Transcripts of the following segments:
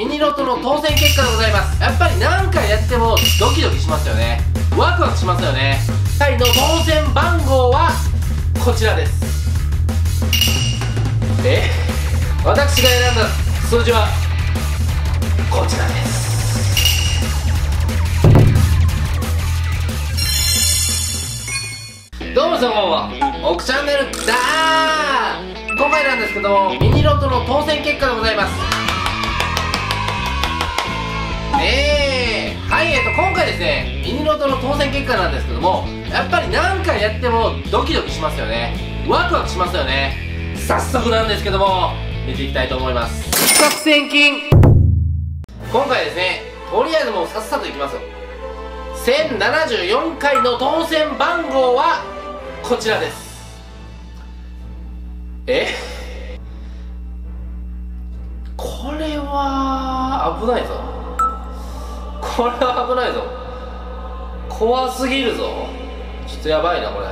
ミニロトの当選結果でございます。やっぱり何回やってもドキドキしますよね。ワクワクしますよね。はいの当選番号はこちらです。え？私が選んだ数字はこちらです。どうもそこんばんは。奥チャンネルだー。今回なんですけどもミニロトの当選結果でございます。ねミニロトの当選結果なんですけどもやっぱり何回やってもドキドキしますよね。ワクワクしますよね。早速なんですけども見ていきたいと思います。一攫千金。今回ですねとりあえずもうさっさといきますよ。1074回の当選番号はこちらです。え？これは危ないぞ。これは危ないぞ。怖すぎるぞちょっとやばいなこれ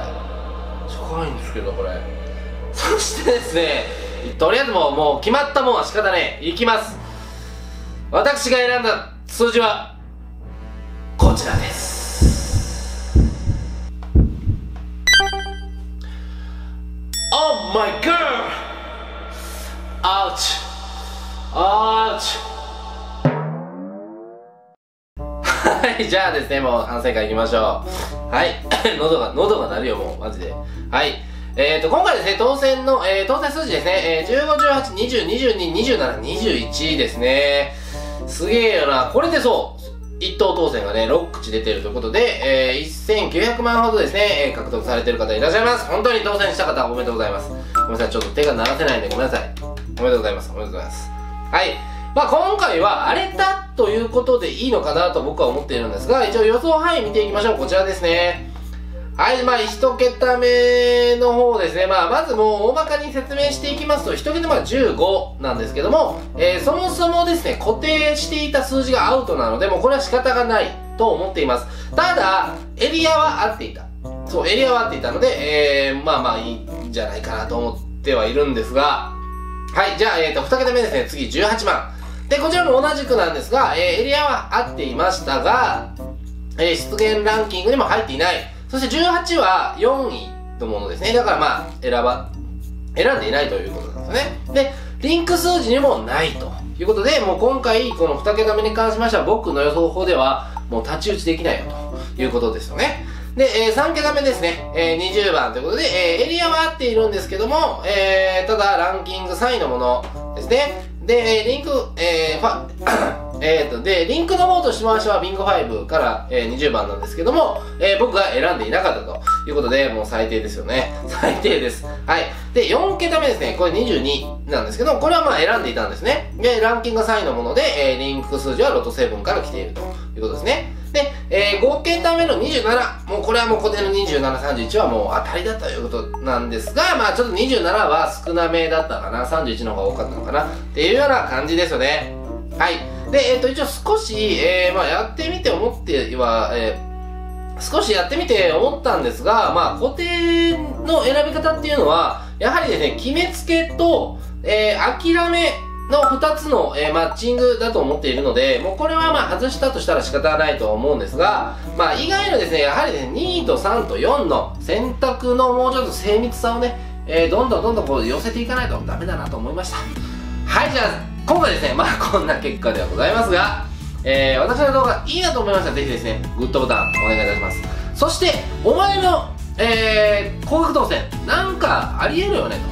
怖いんですけどこれそしてですねとりあえずもうもう決まったもんは仕方ねえいきます私が選んだ数字はこちらです Oh my god! Ouch! Ouch! はい、じゃあですね、もう反省会行きましょう。はい。喉が、喉が鳴るよ、もう、マジで。はい。えーと、今回ですね、当選の、えー、当選数字ですね、えー、15、18、20、22、27、21ですね。すげえよな。これでそう、一等当選がね、6口出てるということで、えー、1900万ほどですね、えー、獲得されてる方いらっしゃいます。本当に当選した方おめでとうございます。ごめんなさい、ちょっと手が鳴らせないんでごめんなさい。おめでとうございます。おめでとうございます。はい。まあ今回は荒れたということでいいのかなと僕は思っているんですが、一応予想範囲見ていきましょう。こちらですね。はい、まあ、一桁目の方ですね。まあ、まずもう大まかに説明していきますと、一桁目は15なんですけども、えー、そもそもですね、固定していた数字がアウトなので、もうこれは仕方がないと思っています。ただ、エリアは合っていた。そう、エリアは合っていたので、えー、まあまあいいんじゃないかなと思ってはいるんですが、はい、じゃあ、えっ、ー、と、二桁目ですね、次18番。で、こちらも同じくなんですが、えー、エリアは合っていましたが、えー、出現ランキングにも入っていない。そして18は4位のものですね。だからまあ、選ば、選んでいないということなんですね。で、リンク数字にもないということで、もう今回、この2桁目に関しましては、僕の予想法では、もう太刀打ちできないよということですよね。で、えー、3桁目ですね、えー、20番ということで、えー、エリアは合っているんですけども、えー、ただ、ランキング3位のものですね。で、えー、リンク、えー、ファ、えっ、ー、と、で、リンクの方としましては、ビンゴ5から、えー、20番なんですけども、えー、僕が選んでいなかったということで、もう最低ですよね。最低です。はい。で、4桁目ですね。これ22なんですけど、これはまあ選んでいたんですね。で、ランキング3位のもので、えー、リンク数字はロト7から来ているということですね。で、えー、5桁目の27。もうこれはもう固定の27、31はもう当たりだということなんですが、まあちょっと27は少なめだったかな。31の方が多かったのかな。っていうような感じですよね。はい。で、えっ、ー、と、一応少し、えー、まあ、やってみて思っては、えー、少しやってみて思ったんですが、まあ、固定の選び方っていうのは、やはりですね、決めつけと、えー、諦めの2つの、えー、マッチングだと思っているので、もうこれはまあ外したとしたら仕方ないと思うんですが、まあ以外のですね、やはりね、2と3と4の選択のもうちょっと精密さをね、えー、どんどんどんどんこう寄せていかないとダメだなと思いました。はい、じゃあ、今回ですね、まあこんな結果ではございますが、えー、私の動画いいなと思いましたらぜひですね、グッドボタンお願いいたします。そして、お前の、えー、高額当選、なんかありえるよねと。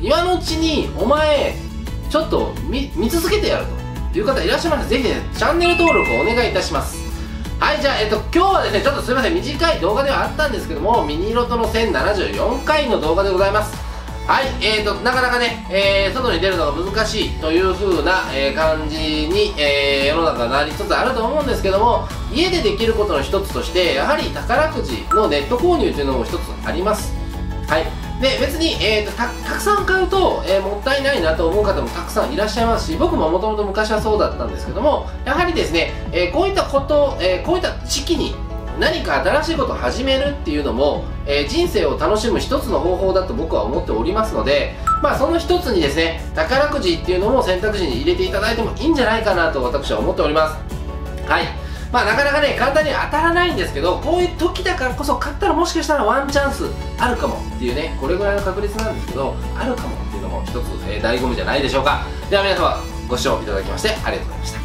今のうちに、お前、ちょっと見、見続けてやるという方いらっしゃいましたら、ぜひね、チャンネル登録をお願いいたします。はい、じゃあ、えっと、今日はですね、ちょっとすいません、短い動画ではあったんですけども、ミニロトの1074回の動画でございます。はい、えーと、なかなかね、えー、外に出るのが難しいという風な、えー、感じに、えー、世の中なりつつあると思うんですけども、家でできることの一つとして、やはり宝くじのネット購入というのも一つあります。はい。で、別に、えーと、たたくさん買うと、えー、もったいないなと思う方もたくさんいらっしゃいますし、僕ももともと昔はそうだったんですけども、やはりですね、えー、こういったこと、えー、こういった時期に何か新しいことを始めるっていうのも、えー、人生を楽しむ一つの方法だと僕は思っておりますのでまあその一つにですね宝くじっていうのも選択肢に入れていただいてもいいんじゃないかなと私は思っております。はい。まあなかなかね簡単に当たらないんですけどこういう時だからこそ買ったらもしかしたらワンチャンスあるかもっていうねこれぐらいの確率なんですけどあるかもっていうのも一つ、えー、醍醐味じゃないでしょうか。では皆様ご視聴いただきましてありがとうございました。